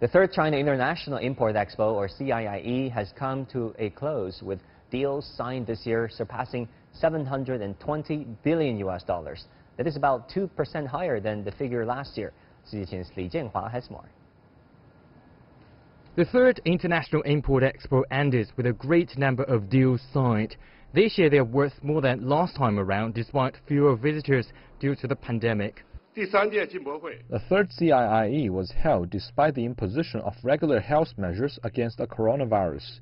The third China International Import Expo, or CIIE, has come to a close with deals signed this year surpassing 720 billion US dollars. That is about 2% higher than the figure last year. CGTN's Li Jianhua has more. The third International Import Expo ended with a great number of deals signed. This year they are worth more than last time around despite fewer visitors due to the pandemic. The third CIIE was held despite the imposition of regular health measures against the coronavirus.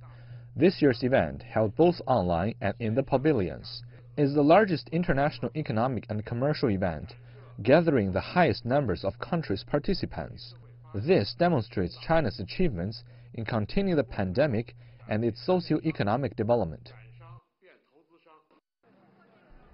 This year's event, held both online and in the pavilions, is the largest international economic and commercial event, gathering the highest numbers of countries' participants. This demonstrates China's achievements in containing the pandemic and its socio-economic development.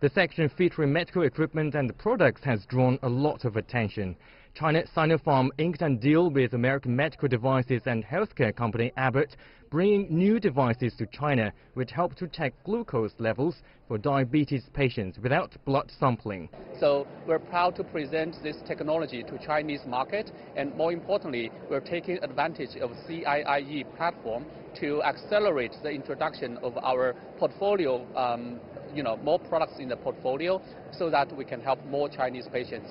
The section featuring medical equipment and products has drawn a lot of attention. China Sinopharm inked a deal with American medical devices and healthcare company Abbott, bringing new devices to China which help to check glucose levels for diabetes patients without blood sampling. So we're proud to present this technology to Chinese market and more importantly, we're taking advantage of CIIE platform to accelerate the introduction of our portfolio um, you know, more products in the portfolio so that we can help more Chinese patients.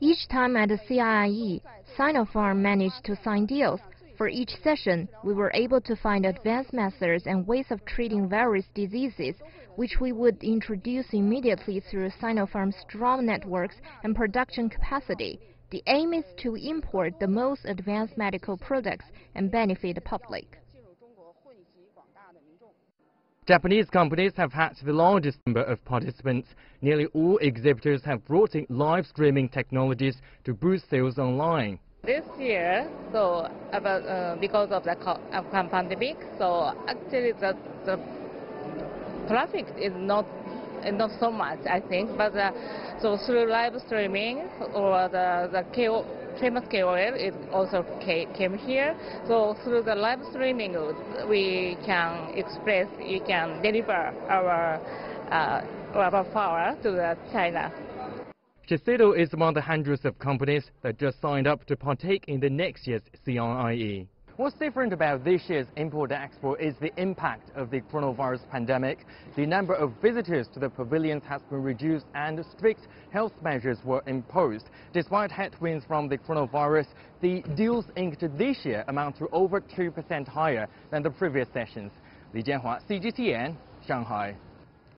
Each time at the CIIE, Sinopharm managed to sign deals. For each session, we were able to find advanced methods and ways of treating various diseases, which we would introduce immediately through Sinopharm's strong networks and production capacity. The aim is to import the most advanced medical products and benefit the public. Japanese companies have had the largest number of participants. Nearly all exhibitors have brought in live streaming technologies to boost sales online. This year, so about uh, because of the pandemic, so actually the, the traffic is not not so much, I think. But uh, so through live streaming or the the KO, famous KOL it also came here. So through the live streaming, we can express, we can deliver our uh, our power to the China. Shiseido is among the hundreds of companies that just signed up to partake in the next year's CIIE. What's different about this year's Import Expo is the impact of the coronavirus pandemic. The number of visitors to the pavilions has been reduced and strict health measures were imposed. Despite headwinds from the coronavirus, the deals inked this year amount to over 2% higher than the previous sessions. Li Jianhua, CGTN, Shanghai.